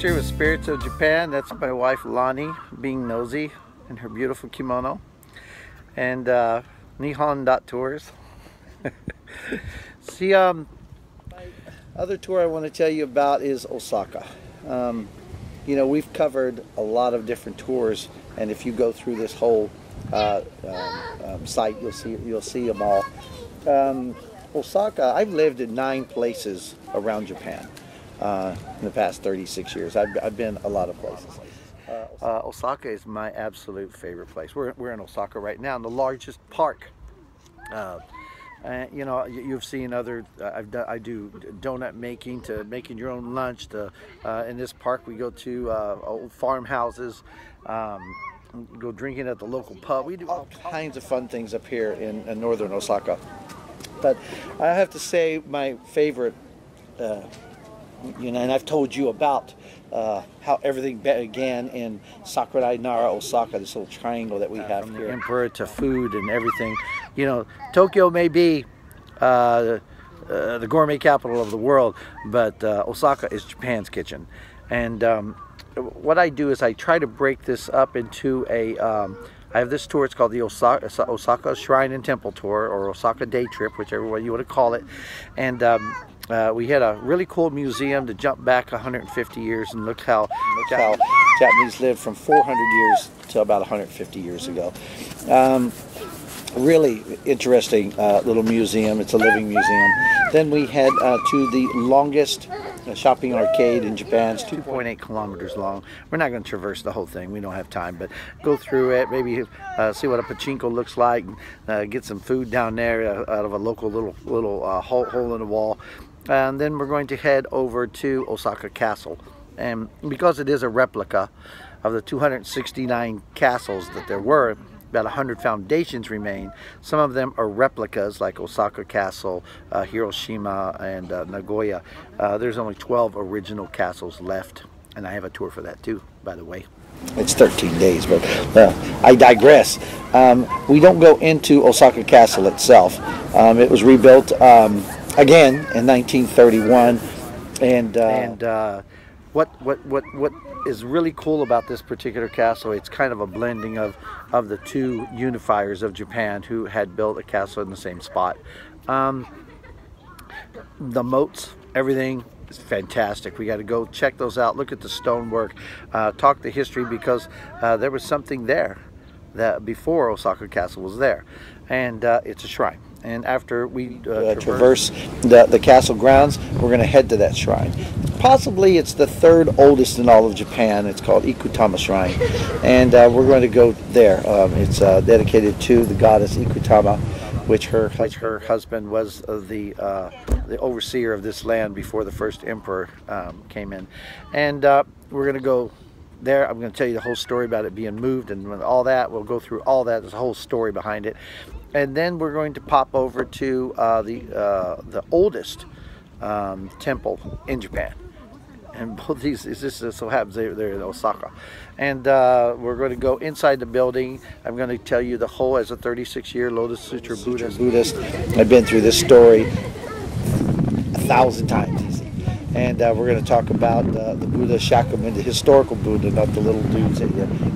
picture with Spirits of Japan. That's my wife Lonnie being nosy in her beautiful kimono. And uh, Nihon Dot Tours. See, um, other tour I want to tell you about is Osaka. Um, you know, we've covered a lot of different tours, and if you go through this whole uh, um, um, site, you'll see you'll see them all. Um, Osaka, I've lived in nine places around Japan uh, in the past 36 years. I've, I've been a lot of places. Uh, uh, Osaka is my absolute favorite place. We're, we're in Osaka right now, in the largest park. Uh, and you know, you've seen other. Uh, I've done. I do donut making to making your own lunch. To uh, in this park, we go to uh, old farmhouses. Um, go drinking at the local pub. We do all kinds of fun things up here in, in northern Osaka. But I have to say, my favorite you know, and I've told you about uh, how everything began in Sakurai Nara, Osaka, this little triangle that we uh, have from here. The emperor to food and everything. You know, Tokyo may be uh, uh the gourmet capital of the world, but uh, Osaka is Japan's kitchen. And um, what I do is I try to break this up into a. Um, I have this tour, it's called the Osaka, Osaka Shrine and Temple Tour, or Osaka Day Trip, whichever way you want to call it. And um, uh, we had a really cool museum to jump back 150 years and look how, look how Japanese lived from 400 years to about 150 years ago. Um, really interesting uh, little museum. It's a living museum. Then we head uh, to the longest uh, shopping arcade in Japan. It's 2.8 kilometers long. We're not going to traverse the whole thing. We don't have time, but go through it. Maybe uh, see what a pachinko looks like. Uh, get some food down there uh, out of a local little little hole in the wall and then we're going to head over to Osaka Castle and because it is a replica of the 269 castles that there were about 100 foundations remain some of them are replicas like Osaka Castle uh, Hiroshima and uh, Nagoya uh, there's only 12 original castles left and I have a tour for that too by the way it's 13 days, but uh, I digress. Um, we don't go into Osaka Castle itself. Um, it was rebuilt um, again in 1931 and uh, and uh, what what what what is really cool about this particular castle it's kind of a blending of of the two unifiers of Japan who had built a castle in the same spot. Um, the moats everything is fantastic. We got to go check those out look at the stonework uh, talk the history because uh, there was something there that before Osaka Castle was there. And uh, it's a shrine and after we uh, uh, traverse, the, the castle grounds, we're going to head to that shrine. Possibly it's the third oldest in all of Japan. It's called Ikutama Shrine, and uh, we're going to go there. Um, it's uh, dedicated to the goddess Ikutama, which her which her husband was uh, the uh, the overseer of this land before the first emperor um, came in, and we're going to go there. I'm going to tell you the whole story about it being moved and all that. We'll go through all that. There's a whole story behind it and then we're going to pop over to uh, the uh, the oldest um, temple in Japan. And both these, this just so happens they're, they're in Osaka. And uh, we're going to go inside the building. I'm going to tell you the whole, as a 36-year Lotus Sutra Buddhist. Buddhist. I've been through this story a thousand times and uh, we're going to talk about uh, the Buddha Shakyamuni, the historical Buddha, not the little dudes that,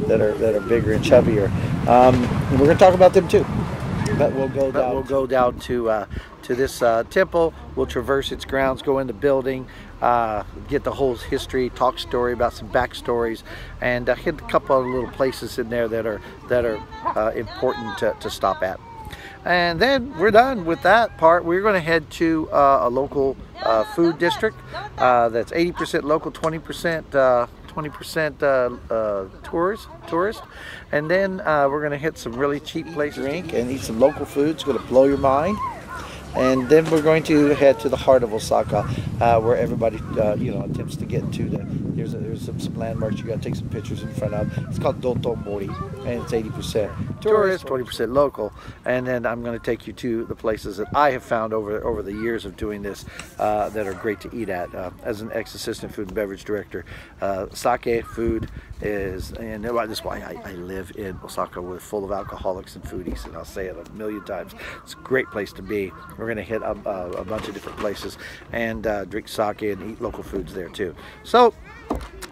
that are that are bigger and chubbier. Um, and we're going to talk about them too. But we'll go but down. We'll go down to uh, to this uh, temple. We'll traverse its grounds, go in the building, uh, get the whole history, talk story about some backstories, and uh, hit a couple of little places in there that are that are uh, important to, to stop at. And then we're done with that part. We're going to head to uh, a local food district that's 80% local, 20% 20% uh, uh, tourist. And then uh, we're going to hit some really cheap places. Drink and eat some local food. It's going to blow your mind. And then we're going to head to the heart of Osaka, uh, where everybody, uh, you know, attempts to get to. The, there's a, there's some, some landmarks you got to take some pictures in front of. It's called Dotonbori, and it's 80% tourist, 20% local. And then I'm going to take you to the places that I have found over over the years of doing this uh, that are great to eat at. Uh, as an ex-assistant food and beverage director, uh, sake food is, and that's why I, I, live in Osaka. We're full of alcoholics and foodies, and I'll say it a million times. It's a great place to be. We're going to hit a, a, a, bunch of different places and uh, drink sake and eat local foods there too. So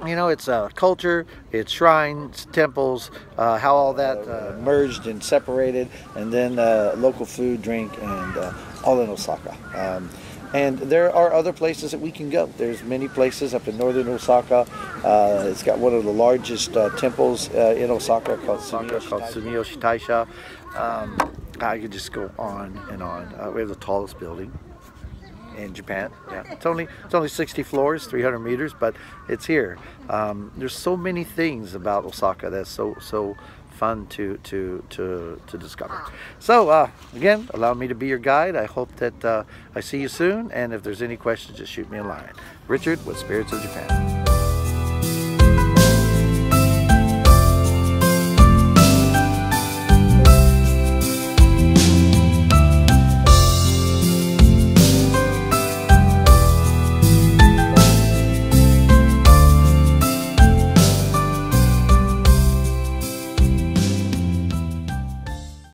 you know, it's uh, culture, it's shrines, temples, uh, how all that uh, merged and separated, and then uh, local food, drink, and uh, all in Osaka. Um, and there are other places that we can go. There's many places up in northern Osaka. Uh, it's got one of the largest temples in Osaka called Sumiyoshi, called Sumiyoshi Taisha. Um, I could just go on and on. we have the tallest building in Japan. Yeah, it's only it's only 60 floors, 300 meters, but it's here. Um, there's so many things about Osaka that's so so fun to to to to discover. So uh, again, allow me to be your guide. I hope that uh, I see you soon, and if there's any questions, just shoot me a line. Richard with Spirits of Japan.